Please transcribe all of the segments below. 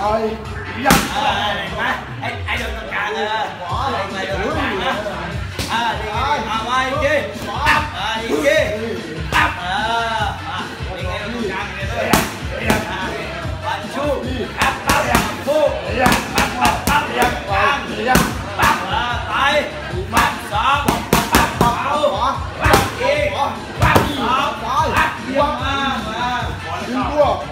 Ôi, dạ. Ờ, má, ai ai được tất cả rồi. Bỏ lại mày được. À, đi. À, mai đi. Áp, à, đi đi. Áp. À. Đi nghe tất cả này thôi. Bạn chú. Áp, áp, áp, phu. Áp, áp, áp, áp, áp. Áp, tay. Mặt sợ. Hãy subscribe cho kênh Ghiền Mì Gõ Để không bỏ lỡ những video hấp dẫn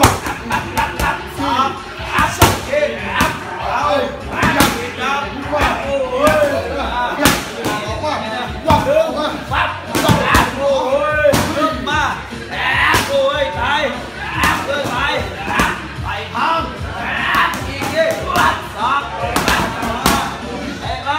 Bye.